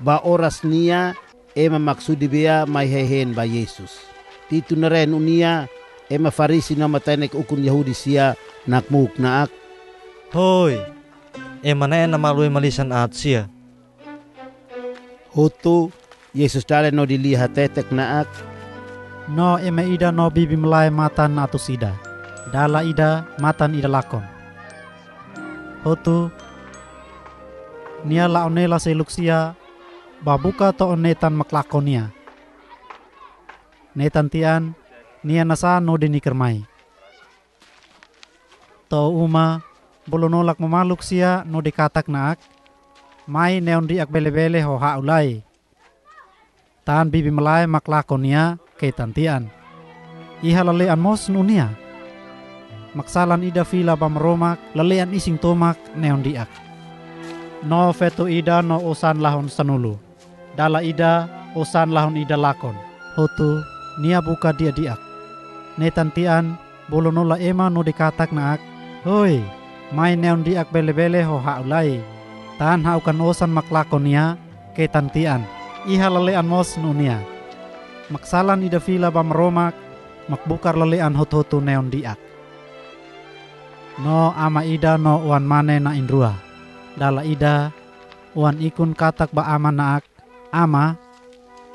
ba oras niya ema maksudi bia may hehen ba Yesus. Tito na rin unia ema farisi na matanek ukun Yahudi siya nakmuk naak. Hoy, e mana na malui malisan at siya. Hutu, Yesus dale no dilihat tetek naak. No ema ida no bibi melai matan atau sida. Dala ida matan ida lakon. Hotu nia la onela seluksia babuka to onetan maklakonia. Netan tian nia nasa no dini kermai. To uma bolo nolak memaluk sia no dikatak naak. Mai neon diak bele-bele ho ha ulai. Tan bibi melai maklakonia ke tantian. Iha lalean mos nunia. Maksalan ida fila bamromak lalean ising tomak neon diak. No fetu ida no usan lahon sanulu. Dala ida usan lahon ida lakon. Hotu nia buka dia diak. Netantian bolo nola ema no dikatak naak. Hoi, mai neon diak bele-bele ho ha ulai. Tan haukan osan maklakon nia ke tantian. Iha lalean mos nunia. Maksalan ida fila bamromak makbukar lalean hot-hotu neon diak. No ama ida no uan mane na indrua. Dala ida uan ikun katak ba ama naak. Ama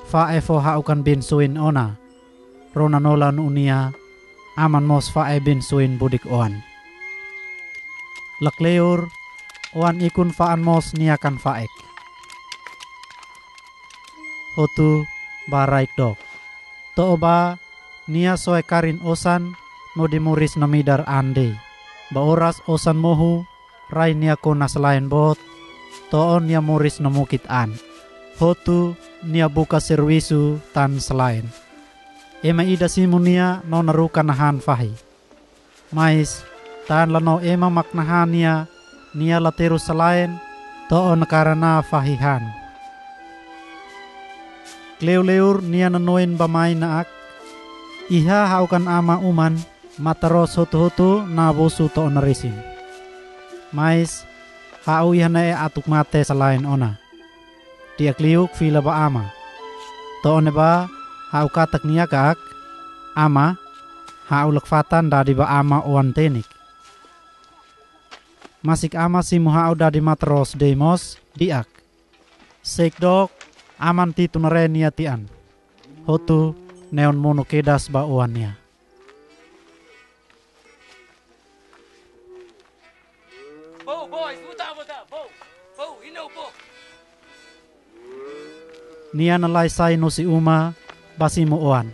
fa efo haukan bin suin ona. Rona nola unia aman mos fa e bin suin budik oan. Lakleur oan ikun faan mos niakan faek. Hotu baraik dok. Tooba nia soe karin osan no dimuris namidar ande. Ba oras osan mohu rai nia kona selain bot. Toon nia muris namukit an. Hotu nia buka serwisu tan selain. Ema ida simunia no narukan nahan fahi. Mais tan lano ema maknahan nia lateru selain toon karena fahihan. Kleu-leur nia nanoin bamai naak. Iha haukan ama uman mataros hutu-hutu na busu to narisin. Mais hau iha na e atuk mate selain ona. Dia kliuk fila ba ama. To one ba hau katak nia kaak. Ama hau lekfatan dadi ba ama oan tenik. Masik ama si muhau dadi matros demos diak. Sekdok aman ti tunarenia tian. Hotu neon mono kedas ba uannya. nia nalai sai no si uma basi mo oan.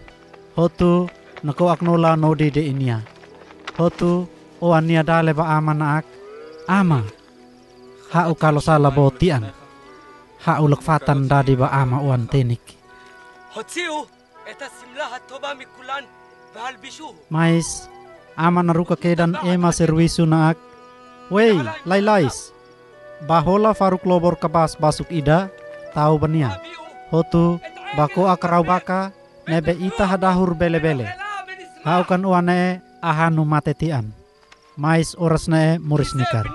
Hotu nako aknola no de de inia. Hotu oan nia dale ba amana ak. Ama ha ukalo sala botian ha ulak fatan dadi ba ama oan tenik. Hotiu eta simla hatoba mikulan bal bisu. Mais ama naruka kedan ema serwisu naak wei lailais bahola faruk lobor kabas basuk ida tahu benia hotu bako akraubaka nebe ita hadahur bele-bele. Haukan uane ahanu matetiam. Mais orasne muris nikar.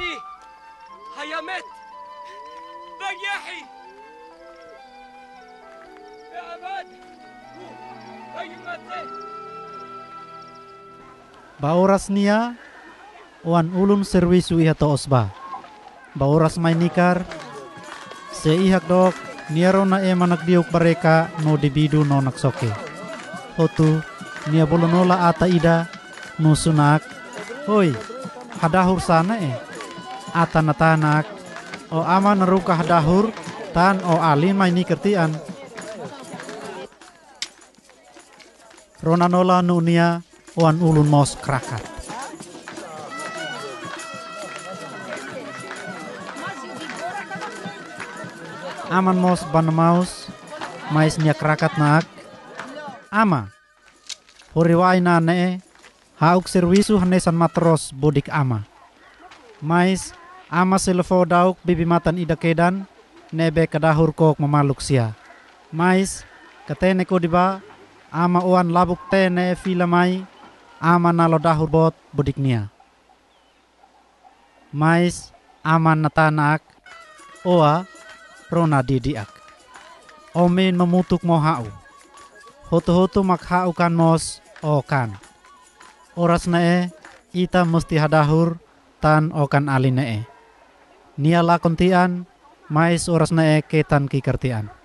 Bauras nia uan ulun serwisu iha to osba. Bauras mai nikar se ihak dok niaro na e managdiok bareka no dibidu no naksoke. Hotu niya bolonola ata ida no sunak. Hoy, hadahur sana e. Ata natanak o ama naruka hadahur tan o alin may nikertian. Ronanola no niya uan ulun mos krakat. Aman mos banamaus mais niya krakat naak. Ama. Huriwai na ne hauk serwisu hanesan matros bodik ama. Mais ama silfo dauk bibimatan ida kedan nebe kadahur kok mamaluk siya. Mais katene ko diba ama uan labuk tene filamai ama nalo dahur bot budik niya. Mais aman natanak oa rona didiak. omin memutuk. Hoto-hoto mak hau kan mos o kan. Oras na e, ita mesti hadahur tan o kan alin na e. Nia lakon tian, mais oras na e ketan kikertian.